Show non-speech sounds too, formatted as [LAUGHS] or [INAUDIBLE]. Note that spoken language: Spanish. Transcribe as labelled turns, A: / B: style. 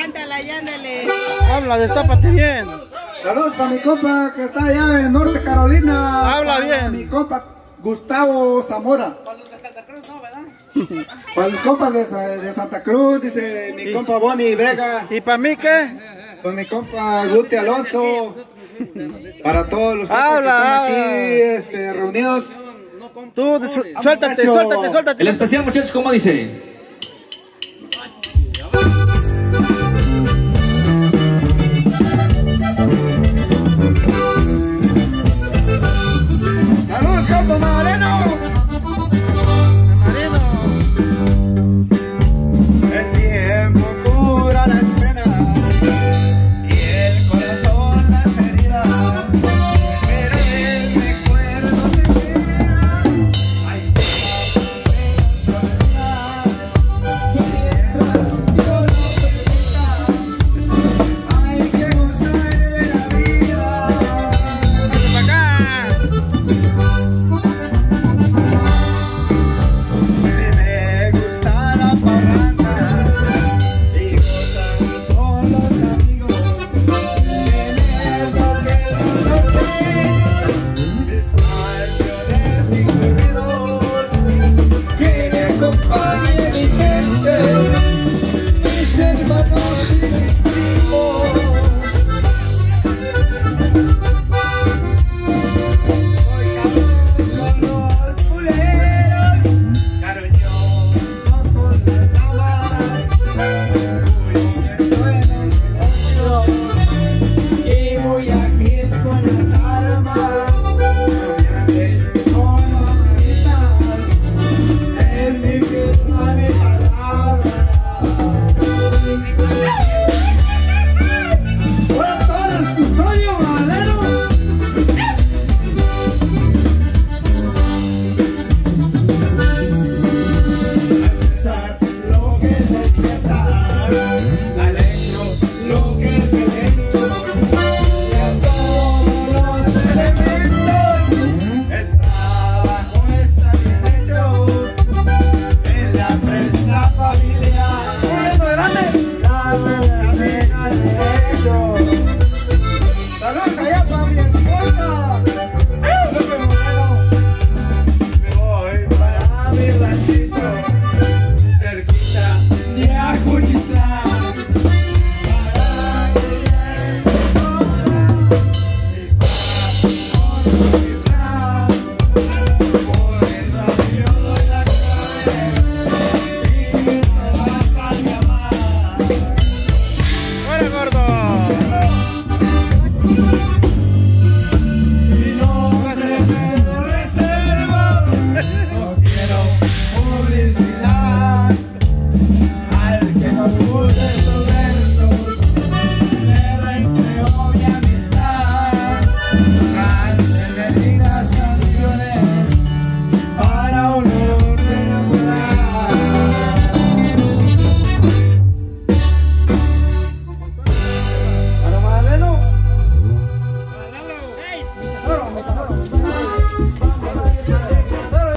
A: cántala y ándale.
B: Habla, destápate bien.
C: Saludos para mi compa que está allá en Norte Carolina.
B: Habla
C: Para
B: bien.
C: Mi compa Gustavo Zamora. Para los [LAUGHS] compas de, Sa- de Santa Cruz, dice mi compa Bonnie Vega.
B: ¿Y para mí qué?
C: Con mi compa Guti Alonso. Para todos los compas que están aquí este, reunidos.
B: Tú, suéltate, suéltate, suéltate.
D: El especial, muchachos, ¿cómo dice?